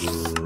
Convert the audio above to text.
Yeah.